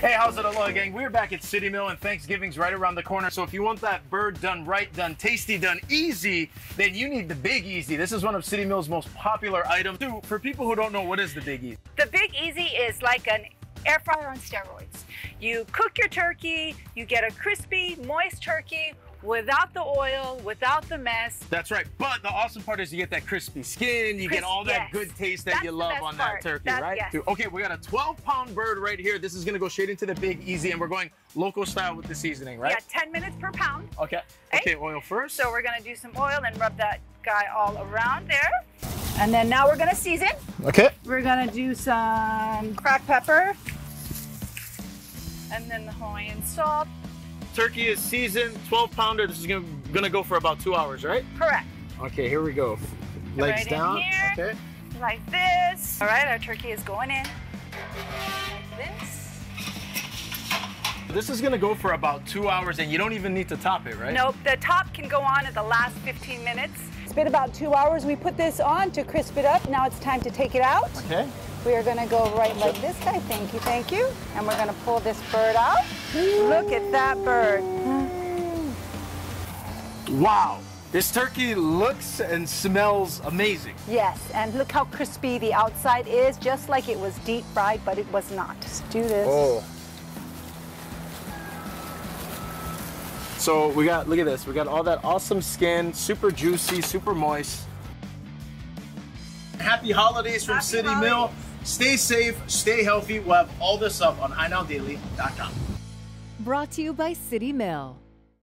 Hey, how's it, Aloha gang? We're back at City Mill and Thanksgiving's right around the corner. So if you want that bird done right, done tasty, done easy, then you need the Big Easy. This is one of City Mill's most popular items. For people who don't know, what is the Big Easy? The Big Easy is like an air fryer on steroids. You cook your turkey, you get a crispy, moist turkey without the oil, without the mess. That's right. But the awesome part is you get that crispy skin, you get all that yes. good taste that That's you love on part. that turkey, That- right? yes. Okay, we got a 12 pound bird right here. This is gonna go straight into the Big Easy and we're going local style with the seasoning, right? Yeah, 10 minutes per pound. Okay. Right? Okay, oil first. So we're gonna do some oil and rub that guy all around there. And then now we're gonna season. okay. We're gonna do some cracked pepper. And then the Hawaiian salt. Turkey is seasoned, 12 pounder. This is gonna, gonna go for about two hours, right? Correct. Okay, here we go. Legs right down. here. Okay. Like this. All right, our turkey is going in. Like this. This is gonna go for about two hours and you don't even need to top it, right? Nope, the top can go on at the last 15 minutes. It's been about two hours. We put this on to crisp it up. Now it's time to take it out. Okay. We are gonna go right like this guy. Thank you, thank you. And we're gonna pull this bird out. Look at that bird. Wow. This turkey looks and smells amazing. Yes, and look how crispy the outside is, just like it was deep fried, but it was not. Just do this. Oh. So we got, look at this. We got all that awesome skin, super juicy, super moist. Happy holidays from Happy City holidays. Mill. Stay safe, stay healthy. We'll have all this up on hinowdaily.com. Brought to you by City Mill.